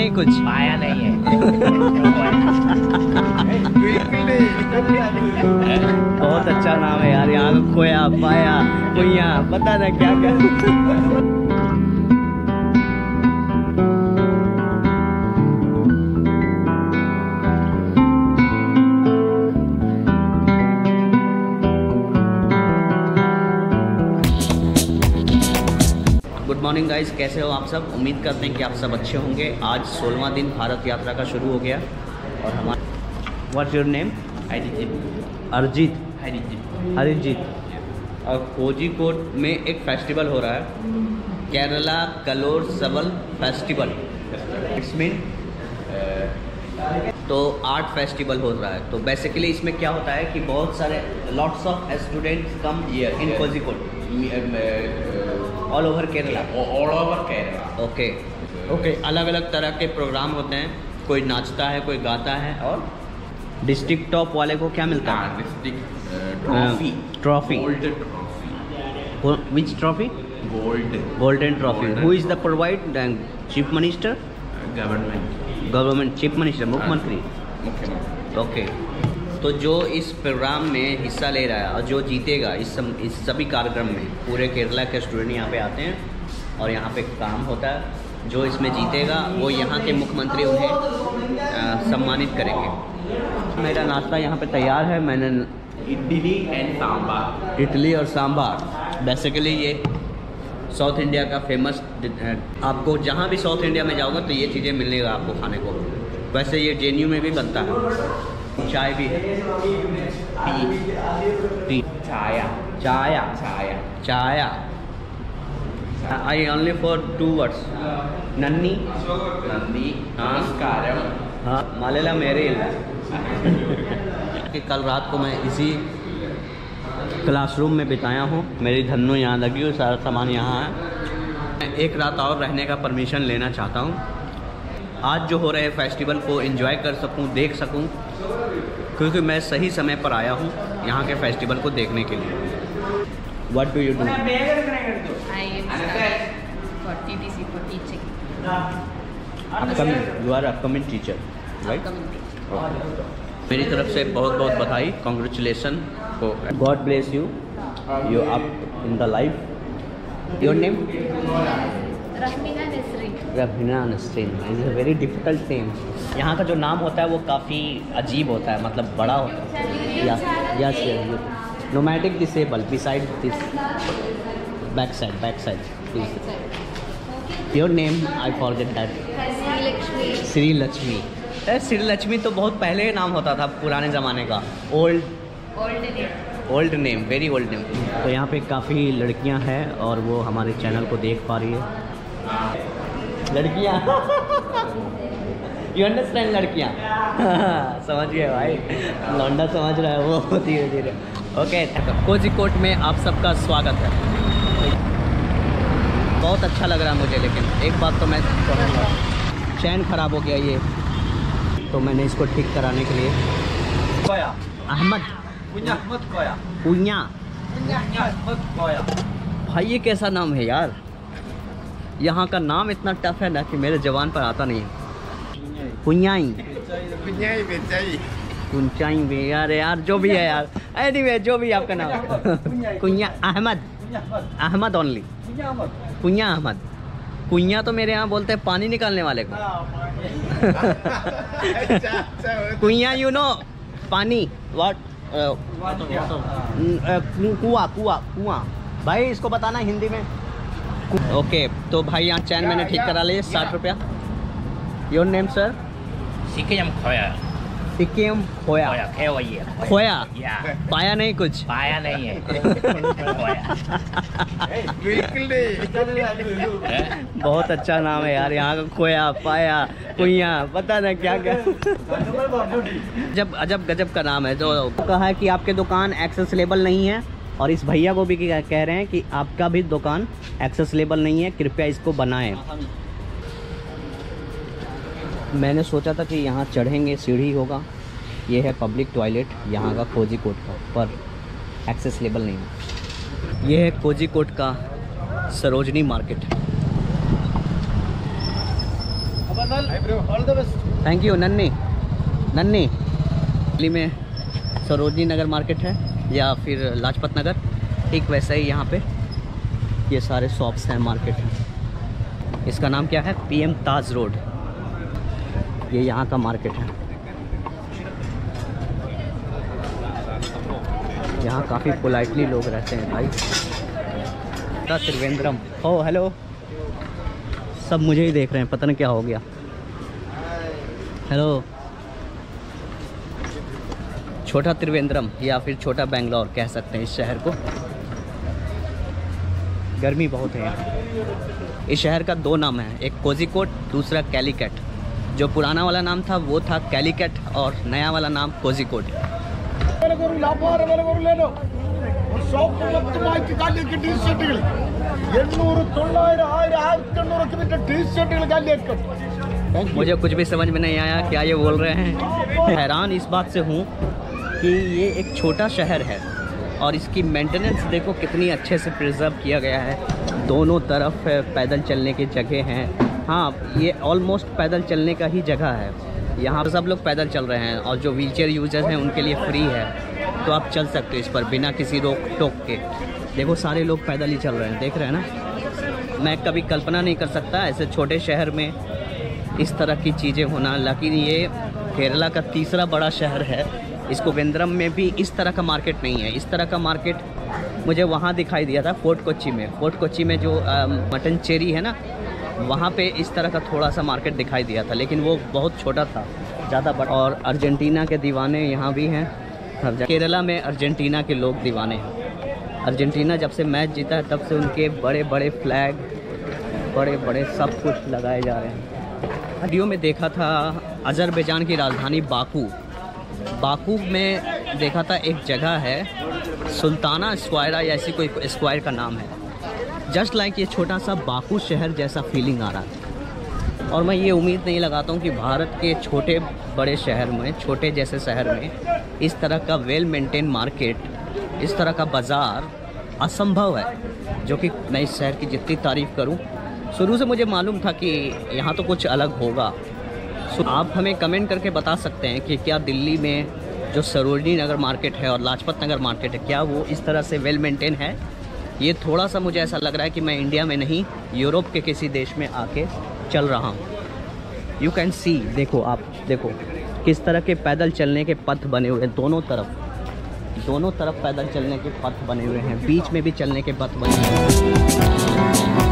नहीं कुछ। पाया नहीं है। बहुत अच्छा नाम है यार यहाँ खोया पाया कुइया पता ना क्या क्या मॉर्निंग गाइस कैसे हो आप सब? उम्मीद करते हैं कि आप सब अच्छे होंगे। आज सोलवा दिन भारत यात्रा का शुरू हो गया। और हमारा what's your name Arijit. Harijit. और कोझीकोड में एक फेस्टिवल हो रहा है। केरला कलोर सबल फेस्टिवल इट्स मीन तो आर्ट फेस्टिवल हो रहा है। तो बेसिकली इसमें क्या होता है कि बहुत सारे lots of students come in Kozhikode all over Kerala all over Kerala okay okay अलग अलग तरह के प्रोग्राम होते हैं। कोई नाचता है कोई गाता है। और? डिस्ट्रिक्ट टॉप वाले को क्या मिलता है? District trophy trophy which trophy gold golden trophy who is the provide chief minister government government chief minister मुख्यमंत्री मुख्यमंत्री ओके तो जो इस प्रोग्राम में हिस्सा ले रहा है और जो जीतेगा इस सम, इस सभी कार्यक्रम में पूरे केरला के स्टूडेंट यहाँ पे आते हैं और यहाँ पे काम होता है। जो इसमें जीतेगा वो यहाँ के मुख्यमंत्री उन्हें सम्मानित करेंगे। मेरा नाश्ता यहाँ पे तैयार है। मैंने इडली एंड सांबार इडली और सांभर। बेसिकली ये साउथ इंडिया का फ़ेमस आपको जहाँ भी साउथ इंडिया में जाओगे तो ये चीज़ें मिलेगा आपको खाने को। वैसे ये जे में भी बनता है। चाय भी है। टी टी चाया चाया चाया चाया। I only for two words नन्नी नन्नी नमस्कार हाँ. मलयालम मेरे कि कल रात को मैं इसी क्लासरूम में बिताया हूँ. मेरी धनु यहाँ लगी हुई सारा सामान यहाँ है. मैं एक रात और रहने का परमिशन लेना चाहता हूँ. आज जो हो रहे फेस्टिवल को एंजॉय कर सकूँ देख सकूँ. क्योंकि मैं सही समय पर आया हूँ यहाँ के फेस्टिवल को देखने के लिए। What do you do. Upcoming you are upcoming teacher right मेरी तरफ़ से बहुत बहुत बधाई कॉन्ग्रेचुलेसन को। God bless you you up in the life your name Nesri. Raveena Nasreen is a very difficult name यहाँ का जो नाम होता है वो काफ़ी अजीब होता है मतलब बड़ा होता है। Yes yes nomadic disable beside this back side back side your name I forget that. Sri Lakshmi अरे श्री लक्ष्मी तो बहुत पहले नाम होता था पुराने ज़माने का। Old old name very old name तो यहाँ पे काफ़ी लड़कियाँ हैं और वो हमारे चैनल को देख पा रही है। लड़कियाँ। यू अंडरस्टैंड लड़कियाँ? समझ गए भाई। लौंडा समझ रहा है वो धीरे धीरे। ओके कोझिकोट में आप सबका स्वागत है। बहुत अच्छा लग रहा है मुझे लेकिन एक बात तो मैं कहूँगा चैन ख़राब हो गया ये। तो मैंने इसको ठीक कराने के लिए Koya. अहमद। Koya. भाई ये कैसा नाम है यार? यहाँ का नाम इतना टफ है ना कि मेरे जवान पर आता नहीं है. कुंचाई भी यार यार जो भी है यार। एनीवे जो भी आपका नाम। कुंया अहमद। अहमद ओनली कुंया अहमद। कुंया तो मेरे यहाँ बोलते हैं पानी निकालने वाले को। कुंया यू नो पानी। वाट कुआ कुआ कुआ। भाई इसको बताना हिंदी में। ओके तो भाई यहाँ चैन मैंने ठीक करा लिया साठ रुपया योर नेम सर. सिक्किम खोया Koya. Koya ये. खोया Ya. पाया नहीं कुछ पाया नहीं है बहुत अच्छा नाम है यार यहाँ का खोया पाया कुइया पता ना क्या क्या जब अजब गजब का नाम है तो कहा है कि आपके दुकान एक्सेस लेबल नहीं है और इस भैया को भी कह रहे हैं कि आपका भी दुकान एक्सेस लेबल नहीं है, कृपया इसको बनाएँ। मैंने सोचा था कि यहाँ चढ़ेंगे, सीढ़ी होगा। ये है पब्लिक टॉयलेट यहाँ का कोझीकोट का, पर एक्सेस लेबल नहीं है। ये है कोझीकोट का सरोजनी मार्केट। थैंक यू नन्नी नन्नी दिल्ली में सरोजनी नगर मार्केट है। या फिर लाजपत नगर, ठीक वैसा ही यहाँ पे ये सारे शॉप्स हैं मार्केट हैं। इसका नाम क्या है? पीएम ताज रोड ये यहाँ का मार्केट है। यहाँ काफ़ी पोलाइटली लोग रहते हैं भाई। त्रिवेंद्रम। ओ हेलो सब मुझे ही देख रहे हैं, पता नहीं क्या हो गया। हेलो छोटा त्रिवेंद्रम या फिर छोटा बेंगलोर कह सकते हैं इस शहर को। गर्मी बहुत है यहाँ। इस शहर का दो नाम है, एक कोजिकोट दूसरा कैलीकेट। जो पुराना वाला नाम था, वो था कैलीकट और नया वाला नाम कोजिकोट मुझे कुछ भी समझ में नहीं आया, क्या ये बोल रहे हैं? हैरान इस बात से हूँ कि ये एक छोटा शहर है और इसकी मेंटेनेंस देखो कितनी अच्छे से प्रिजर्व किया गया है। दोनों तरफ़ पैदल चलने की जगह हैं। हाँ ये ऑलमोस्ट पैदल चलने का ही जगह है। यहाँ पर सब लोग पैदल चल रहे हैं और जो व्हील चेयर यूज़र्स हैं, उनके लिए फ्री है। तो आप चल सकते हो इस पर बिना किसी रोक टोक के। देखो, सारे लोग पैदल ही चल रहे हैं। देख रहे हैं ना? मैं कभी कल्पना नहीं कर सकता ऐसे छोटे शहर में इस तरह की चीज़ें होना। लेकिन ये, केरला का तीसरा बड़ा शहर है। इसको वेंद्रम में भी इस तरह का मार्केट नहीं है। इस तरह का मार्केट मुझे वहाँ दिखाई दिया था, फोर्ट कोची में। फोर्ट कोची में जो मटन चेरी है ना, वहाँ पे इस तरह का थोड़ा सा मार्केट दिखाई दिया था, लेकिन वो बहुत छोटा था, ज़्यादा बड़ा। और अर्जेंटीना के दीवाने यहाँ भी हैं। केरला में अर्जेंटीना के लोग दीवाने हैं। अर्जेंटीना जब से मैच जीता है, तब से उनके बड़े बड़े फ्लैग बड़े बड़े सब कुछ लगाए जा रहे हैं। वीडियो में देखा था, अजरबैजान की राजधानी बाकू। बाकू में देखा था एक जगह है, सुल्ताना स्क्वायरा, या ऐसी कोई स्क्वायर का नाम है। जस्ट लाइक ये छोटा सा बाकू शहर जैसा फीलिंग आ रहा था। और मैं ये उम्मीद नहीं लगाता हूँ कि भारत के छोटे बड़े शहर में, छोटे जैसे शहर में, इस तरह का वेल मेंटेन मार्केट इस तरह का बाज़ार असंभव है, जो कि मैं इस शहर की जितनी तारीफ़ करूँ। शुरू से मुझे मालूम था कि यहाँ तो कुछ अलग होगा। सो आप हमें कमेंट करके बता सकते हैं कि क्या दिल्ली में जो सरोजनी नगर मार्केट है और लाजपत नगर मार्केट है, क्या वो इस तरह से वेल मेंटेन है? ये थोड़ा सा मुझे ऐसा लग रहा है कि मैं इंडिया में नहीं यूरोप के किसी देश में आके चल रहा हूँ। यू कैन सी देखो आप, देखो, किस तरह के पैदल चलने के पथ बने हुए हैं दोनों तरफ़। दोनों तरफ़ पैदल चलने के पथ बने हुए हैं, बीच में भी चलने के पथ बने हुए हैं।